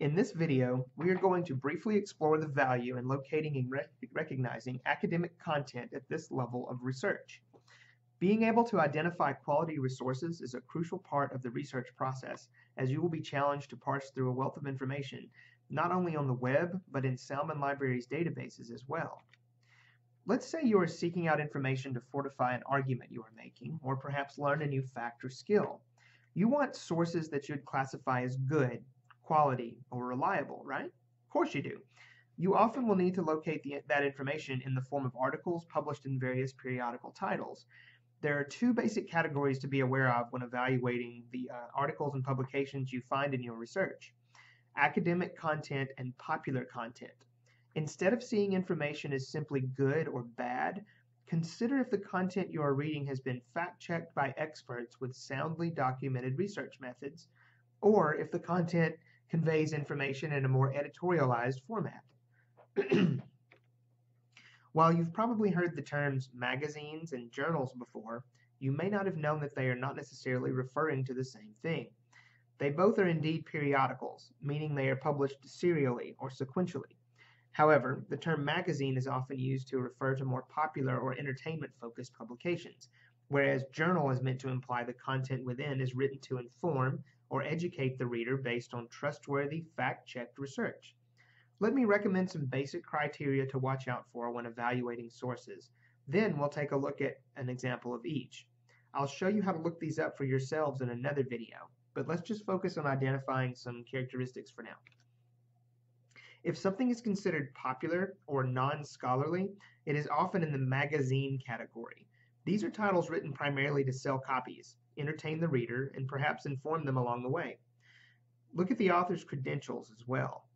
In this video, we are going to briefly explore the value in locating and rec recognizing academic content at this level of research. Being able to identify quality resources is a crucial part of the research process as you will be challenged to parse through a wealth of information, not only on the web, but in Salmon Library's databases as well. Let's say you are seeking out information to fortify an argument you are making, or perhaps learn a new fact or skill. You want sources that you'd classify as good, quality, or reliable, right? Of course you do. You often will need to locate the, that information in the form of articles published in various periodical titles. There are two basic categories to be aware of when evaluating the uh, articles and publications you find in your research academic content and popular content. Instead of seeing information as simply good or bad, consider if the content you are reading has been fact checked by experts with soundly documented research methods, or if the content conveys information in a more editorialized format. While you've probably heard the terms magazines and journals before, you may not have known that they are not necessarily referring to the same thing. They both are indeed periodicals, meaning they are published serially or sequentially. However, the term magazine is often used to refer to more popular or entertainment focused publications, whereas journal is meant to imply the content within is written to inform or educate the reader based on trustworthy, fact checked research. Let me recommend some basic criteria to watch out for when evaluating sources. Then we'll take a look at an example of each. I'll show you how to look these up for yourselves in another video, but let's just focus on identifying some characteristics for now. If something is considered popular or non-scholarly, it is often in the magazine category. These are titles written primarily to sell copies, entertain the reader, and perhaps inform them along the way. Look at the author's credentials as well.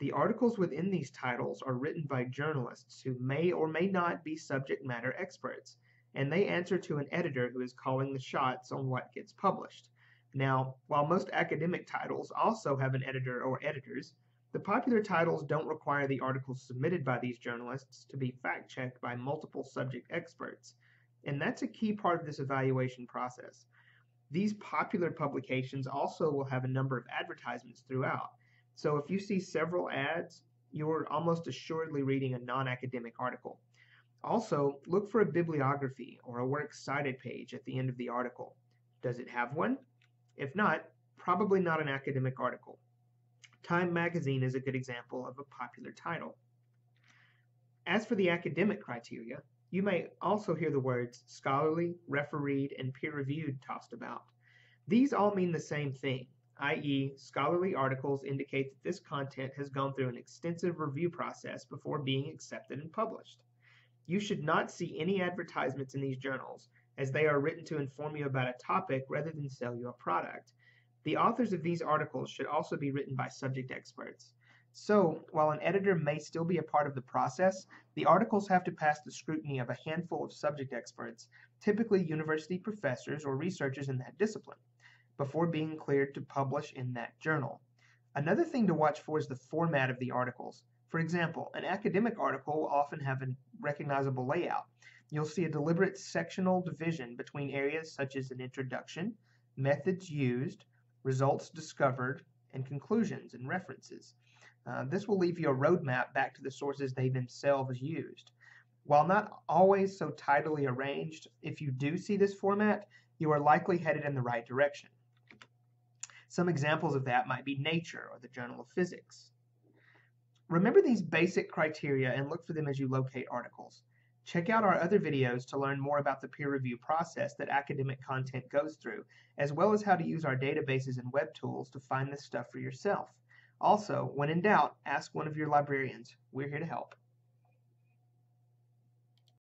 The articles within these titles are written by journalists who may or may not be subject matter experts, and they answer to an editor who is calling the shots on what gets published. Now, while most academic titles also have an editor or editors, the popular titles don't require the articles submitted by these journalists to be fact checked by multiple subject experts, and that's a key part of this evaluation process. These popular publications also will have a number of advertisements throughout, so if you see several ads, you're almost assuredly reading a non academic article. Also, look for a bibliography or a works cited page at the end of the article. Does it have one? If not, probably not an academic article. Time magazine is a good example of a popular title. As for the academic criteria, you may also hear the words scholarly, refereed, and peer-reviewed tossed about. These all mean the same thing, i.e., scholarly articles indicate that this content has gone through an extensive review process before being accepted and published. You should not see any advertisements in these journals, as they are written to inform you about a topic rather than sell you a product. The authors of these articles should also be written by subject experts. So, while an editor may still be a part of the process, the articles have to pass the scrutiny of a handful of subject experts, typically university professors or researchers in that discipline, before being cleared to publish in that journal. Another thing to watch for is the format of the articles. For example, an academic article will often have a recognizable layout. You'll see a deliberate sectional division between areas such as an introduction, methods used, results discovered, and conclusions and references. Uh, this will leave you a roadmap back to the sources they themselves used. While not always so tidily arranged, if you do see this format, you are likely headed in the right direction. Some examples of that might be Nature or the Journal of Physics. Remember these basic criteria and look for them as you locate articles. Check out our other videos to learn more about the peer review process that academic content goes through, as well as how to use our databases and web tools to find this stuff for yourself. Also, when in doubt, ask one of your librarians. We're here to help.